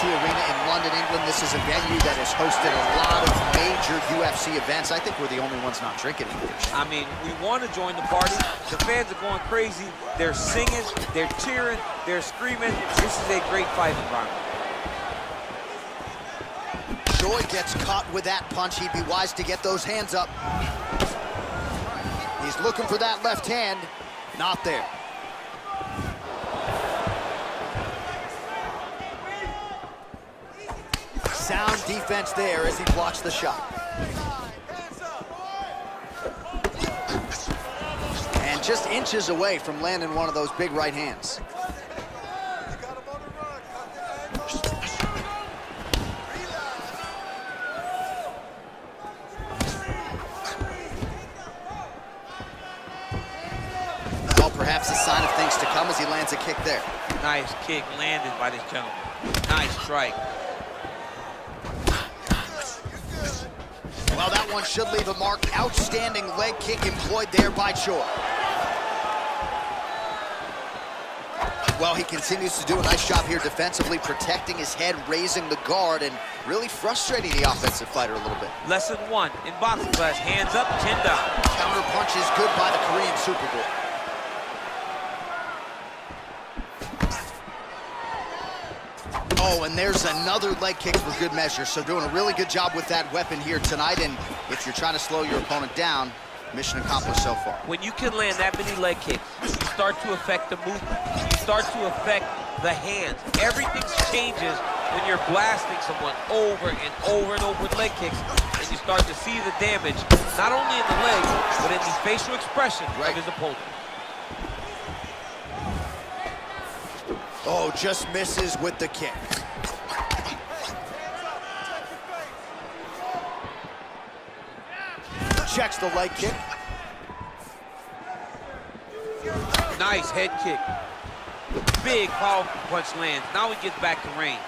O2 Arena in London, England. This is a venue that has hosted a lot of major UFC events. I think we're the only ones not drinking English. I mean, we want to join the party. The fans are going crazy. They're singing, they're cheering, they're screaming. This is a great fight environment. Choi gets caught with that punch. He'd be wise to get those hands up. He's looking for that left hand. Not there. Sound defense there as he blocks the shot. And just inches away from landing one of those big right hands. Perhaps a sign of things to come as he lands a kick there. Nice kick landed by this gentleman. Nice strike. Well, that one should leave a mark. Outstanding leg kick employed there by Choi. Well, he continues to do a nice job here defensively, protecting his head, raising the guard, and really frustrating the offensive fighter a little bit. Lesson one in boxing class, hands up, chin down. Counter punch is good by the Korean Superboy. Oh, and there's another leg kick for good measure. So doing a really good job with that weapon here tonight. And if you're trying to slow your opponent down, mission accomplished so far. When you can land that many leg kicks, you start to affect the movement. You start to affect the hands. Everything changes when you're blasting someone over and over and over with leg kicks, and you start to see the damage, not only in the legs, but in the facial expression Right. of his opponent. Oh, just misses with the kick. Checks the leg kick. Nice head kick. Big, powerful punch lands. Now he gets back to range.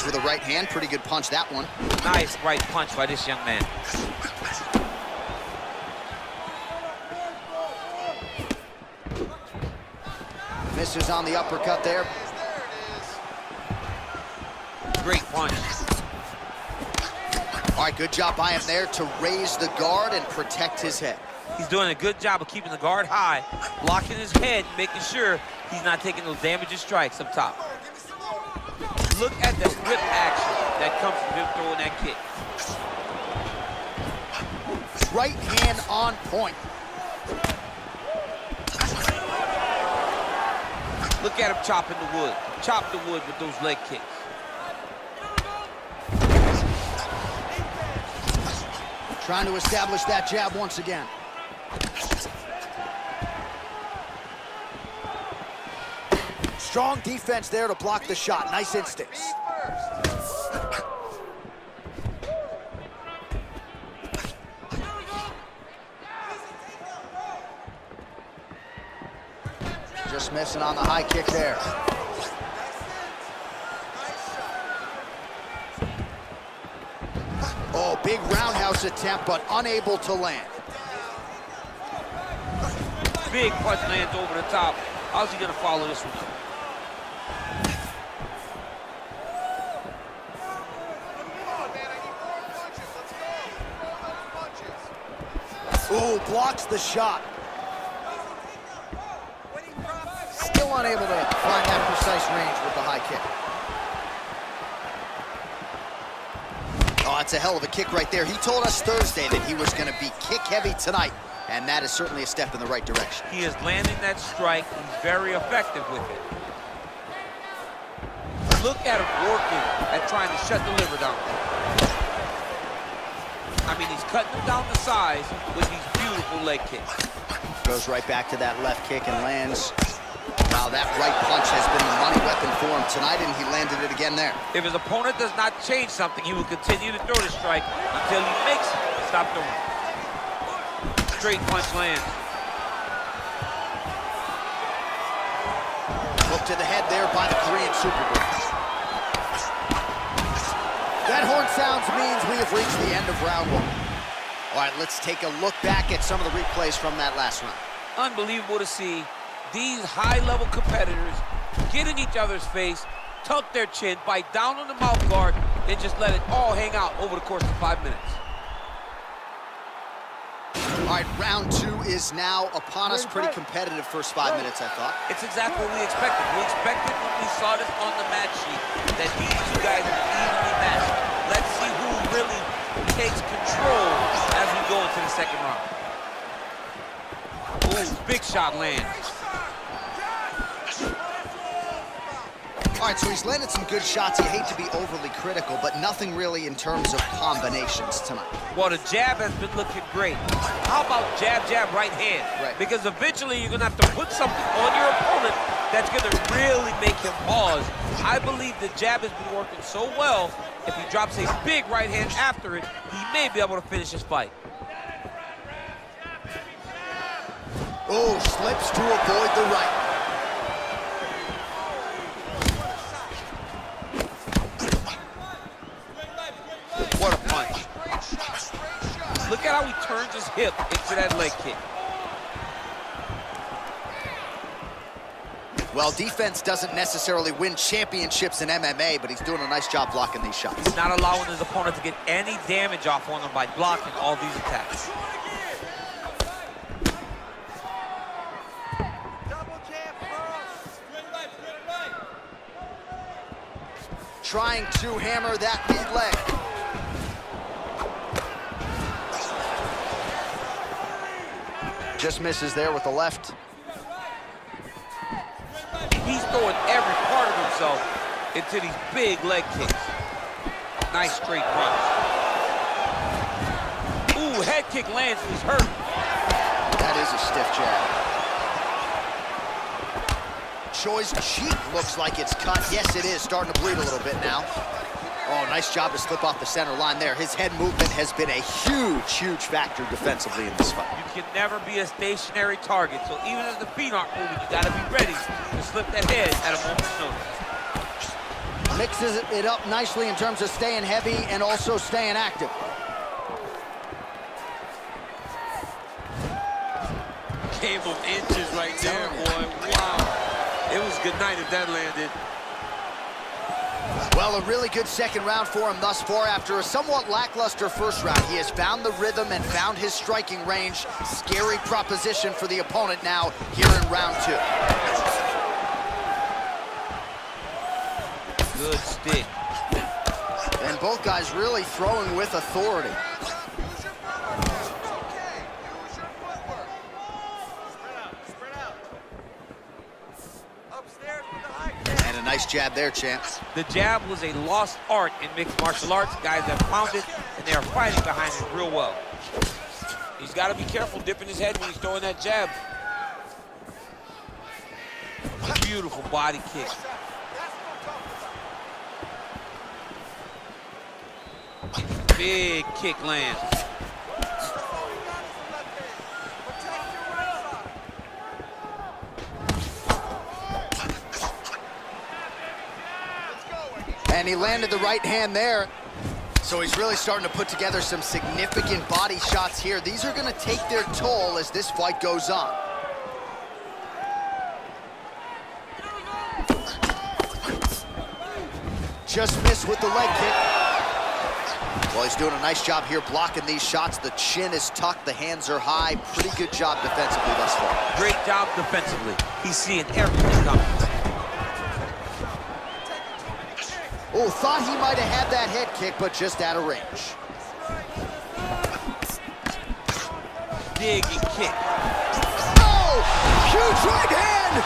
Connects with the right hand. Pretty good punch, that one. Nice right punch by this young man. Misses on the uppercut there. Great punch. All right, good job by him there to raise the guard and protect his head. He's doing a good job of keeping the guard high, blocking his head, making sure he's not taking those damaging strikes up top. Look at the whip action that comes from him throwing that kick. Right hand on point. Look at him chopping the wood. Chop the wood with those leg kicks. Trying to establish that jab once again. Strong defense there to block the shot. Nice instincts. Just missing on the high kick there. Oh, big roundhouse attempt, but unable to land. Big punch lands over the top. How's he gonna follow this one Ooh, blocks the shot. Still unable to find that precise range with the high kick. Oh, that's a hell of a kick right there. He told us Thursday that he was going to be kick heavy tonight, and that is certainly a step in the right direction. He is landing that strike. He's very effective with it. Look at him working at trying to shut the liver down. I mean, he's cutting him down the size with these beautiful leg kicks. Goes right back to that left kick and lands. Wow, that right punch has been the money weapon for him tonight, and he landed it again there. If his opponent does not change something, he will continue to throw the strike until he makes it stop throwing. Straight punch lands. Hook to the head there by the Korean Super Bowl. That horn sounds means we have reached the end of round one. All right, let's take a look back at some of the replays from that last round. Unbelievable to see these high-level competitors get in each other's face, tuck their chin, bite down on the mouth guard, and just let it all hang out over the course of five minutes. All right, round two is now upon us. Pretty competitive first five minutes, I thought. It's exactly what we expected. We expected when we saw this on the match sheet that these two guys would evenly matched. Let's see who really takes control as we go into the second round. Ooh, big shot lands. All right, so he's landed some good shots. You hate to be overly critical, but nothing really in terms of combinations tonight. Well, the jab has been looking great. How about jab, jab, right hand? Right. Because eventually you're going to have to put something on your opponent that's going to really make him pause. I believe the jab has been working so well, if he drops a big right hand after it, he may be able to finish his fight. Oh, slips to avoid the right. What a punch. Look at how he turns his hip into that leg kick. Well, defense doesn't necessarily win championships in MMA, but he's doing a nice job blocking these shots. He's not allowing his opponent to get any damage off on him by blocking all these attacks. Trying to hammer that lead leg. Just misses there with the left. He's throwing every part of himself into these big leg kicks. Nice straight punch. Ooh, head kick lands he's hurt. That is a stiff jab. Choi's cheek looks like it's cut. Yes, it is. Starting to bleed a little bit now. Nice job to slip off the center line there. His head movement has been a huge, huge factor defensively in this fight. You can never be a stationary target, so even as the feet aren't moving, you gotta be ready to slip that head at a moment's notice. Mixes it up nicely in terms of staying heavy and also staying active. Game of inches right there, boy. Wow. It was good night if that landed. Well, a really good second round for him thus far. After a somewhat lackluster first round, he has found the rhythm and found his striking range. Scary proposition for the opponent now here in round two. Good stick. And both guys really throwing with authority. Nice jab there, champs. The jab was a lost art in mixed martial arts. Guys have found it, and they are fighting behind it real well. He's got to be careful dipping his head when he's throwing that jab. Beautiful body kick. Big kick lands. And he landed the right hand there. So he's really starting to put together some significant body shots here. These are going to take their toll as this fight goes on. Just missed with the leg kick. Well, he's doing a nice job here blocking these shots. The chin is tucked, the hands are high. Pretty good job defensively thus far. Great job defensively. He's seeing everything coming. Oh, thought he might have had that head kick, but just out of range. Digging kick. Oh, huge right hand!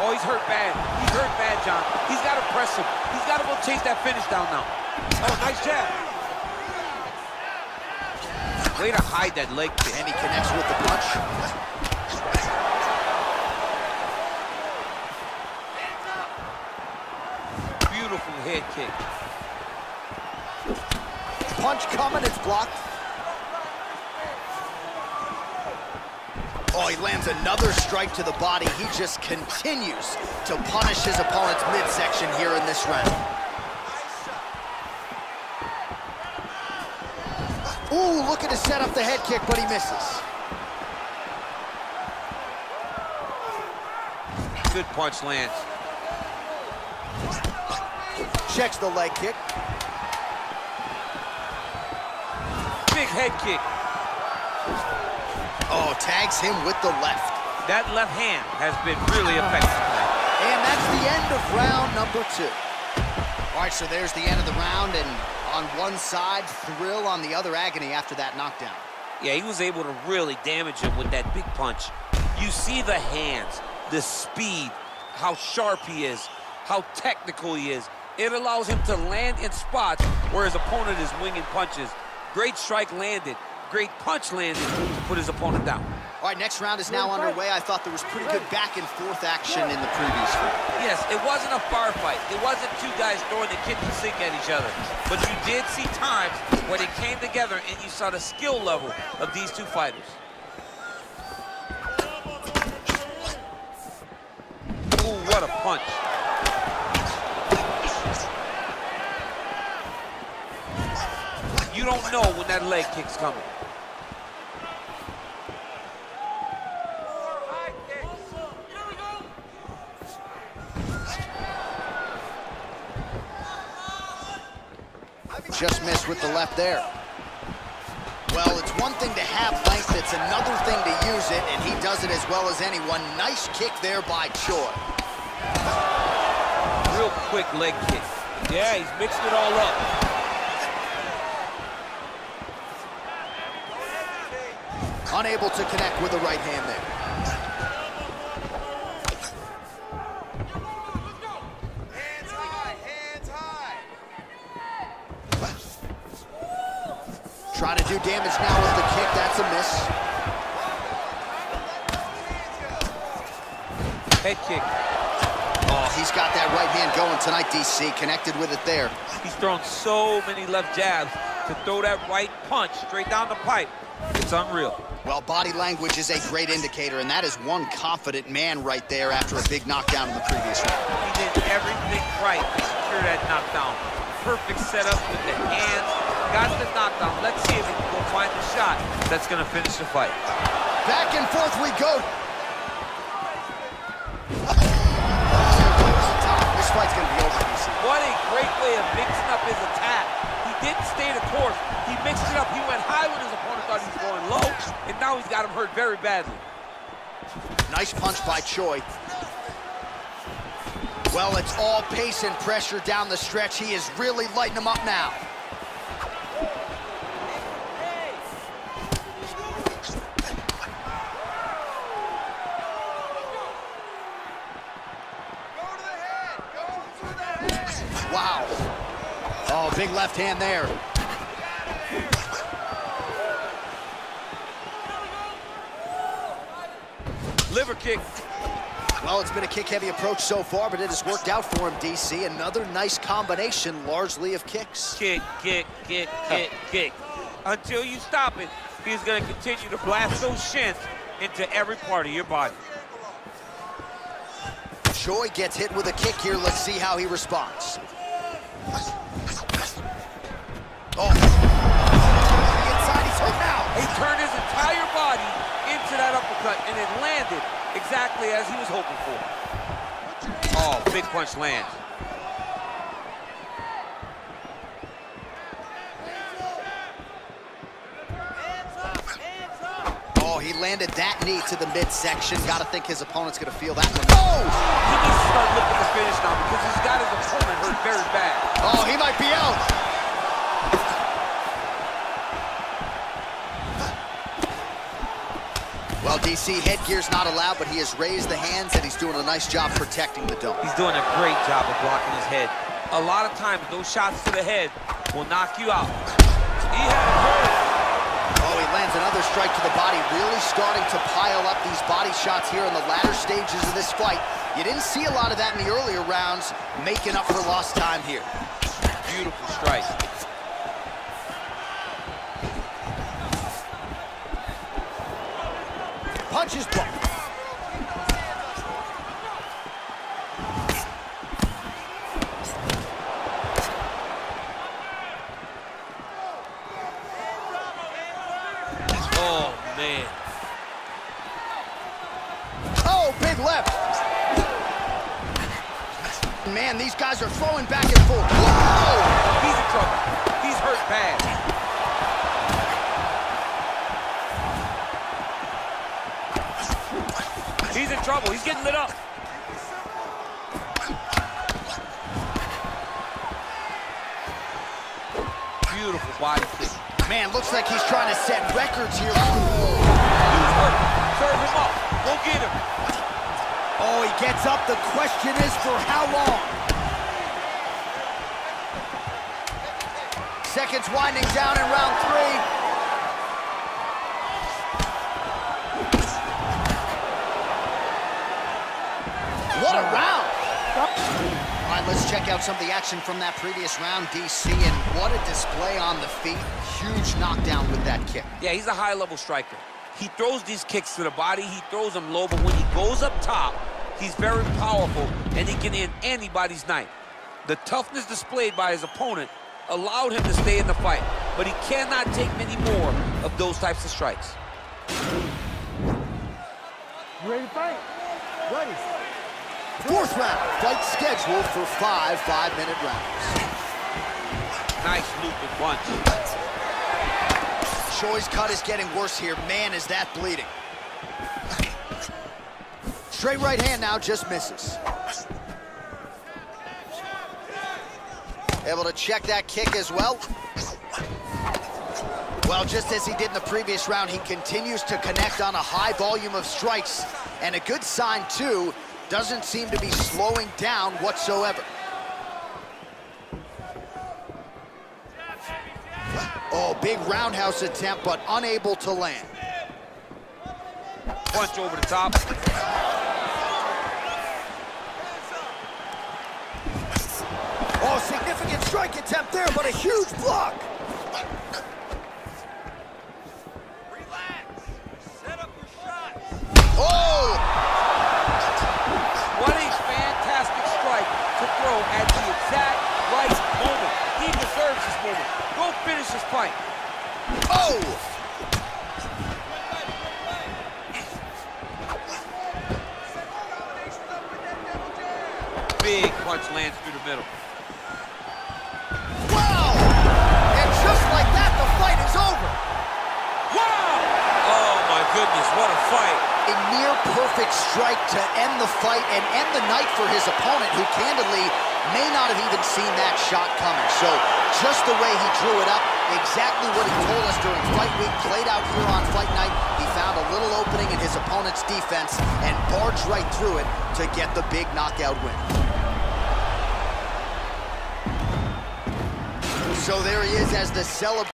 Oh, he's hurt bad. He's hurt bad, John. He's got to press him. He's got to go chase that finish down now. Oh, nice jab. Way to hide that leg kick. And he connects with the punch. kick. Punch coming, it's blocked. Oh, he lands another strike to the body. He just continues to punish his opponent's midsection here in this round. Ooh, looking to set up the head kick, but he misses. Good punch lands. Checks the leg kick. Big head kick. Oh, tags him with the left. That left hand has been really effective. And that's the end of round number two. All right, so there's the end of the round, and on one side, thrill on the other, agony after that knockdown. Yeah, he was able to really damage him with that big punch. You see the hands, the speed, how sharp he is, how technical he is. It allows him to land in spots where his opponent is winging punches. Great strike landed, great punch landed to put his opponent down. All right, next round is now underway. I thought there was pretty good back and forth action in the previous round. Yes, it wasn't a firefight. It wasn't two guys throwing the kitchen sink at each other. But you did see times where they came together and you saw the skill level of these two fighters. Ooh, what a punch. You don't know when that leg kick's coming. Just missed with the left there. Well, it's one thing to have length, it's another thing to use it, and he does it as well as anyone. Nice kick there by Choi. Real quick leg kick. Yeah, he's mixed it all up. Unable to connect with the right hand there. Trying to do damage now with the kick. That's a miss. Head kick. Oh, he's got that right hand going tonight, DC. Connected with it there. He's thrown so many left jabs to throw that right punch straight down the pipe. It's unreal. Well, body language is a great indicator, and that is one confident man right there after a big knockdown in the previous round. He did everything right to secure that knockdown. Perfect setup with the hands. Got the knockdown. Let's see if he can go find the shot that's going to finish the fight. Back and forth we go. This fight's going to be over, What a great way of mixing up his attack. Didn't stay the course. He mixed it up. He went high when his opponent thought he was going low, and now he's got him hurt very badly. Nice punch by Choi. Well, it's all pace and pressure down the stretch. He is really lighting them up now. Big left hand there. Liver kick. Well, it's been a kick-heavy approach so far, but it has worked out for him, DC. Another nice combination, largely of kicks. Kick, kick, kick, kick, kick. Until you stop it, he's going to continue to blast those shins into every part of your body. Choi gets hit with a kick here. Let's see how he responds. Oh. Inside, he's hurt now. He turned his entire body into that uppercut, and it landed exactly as he was hoping for. Oh, big punch lands. Oh, he landed that knee to the midsection. Got to think his opponent's going to feel that one. Oh! He needs to start looking to finish now because he's got his opponent hurt very bad. Oh, he DC, headgear's not allowed, but he has raised the hands and he's doing a nice job protecting the dome. He's doing a great job of blocking his head. A lot of times, those shots to the head will knock you out. He. Oh, he lands another strike to the body, really starting to pile up these body shots here in the latter stages of this fight. You didn't see a lot of that in the earlier rounds, making up for lost time here. Beautiful strike. Punches blocked. Trouble. He's getting lit up. Beautiful body kick. Man, looks like he's trying to set records here. Hurt. Serve him up. Go get him. Oh, he gets up. The question is for how long? Seconds winding down in round three. Let's check out some of the action from that previous round, DC, and what a display on the feet. Huge knockdown with that kick. Yeah, he's a high-level striker. He throws these kicks to the body, he throws them low, but when he goes up top, he's very powerful, and he can end anybody's night. The toughness displayed by his opponent allowed him to stay in the fight, but he cannot take many more of those types of strikes. You ready to fight? Ready. Fourth round, fight scheduled for five five-minute rounds. Nice looping punch. Choi's cut is getting worse here. Man, is that bleeding. Straight right hand now just misses. Able to check that kick as well. Well, just as he did in the previous round, he continues to connect on a high volume of strikes. And a good sign, too, doesn't seem to be slowing down whatsoever. Oh, big roundhouse attempt, but unable to land. Punch over the top. Oh, significant strike attempt there, but a huge block. Oh! What a fantastic strike to throw at the exact right moment. He deserves this moment. Go finish this fight. Oh! Big punch lands through the middle. Wow! And just like that, the fight is over. Wow! Oh my goodness, what a fight. A near perfect strike to end the fight and end the night for his opponent, who candidly may not have even seen that shot coming. So just the way he drew it up, exactly what he told us during fight week, played out here on fight night. He found a little opening in his opponent's defense and barged right through it to get the big knockout win. So there he is as the celebration.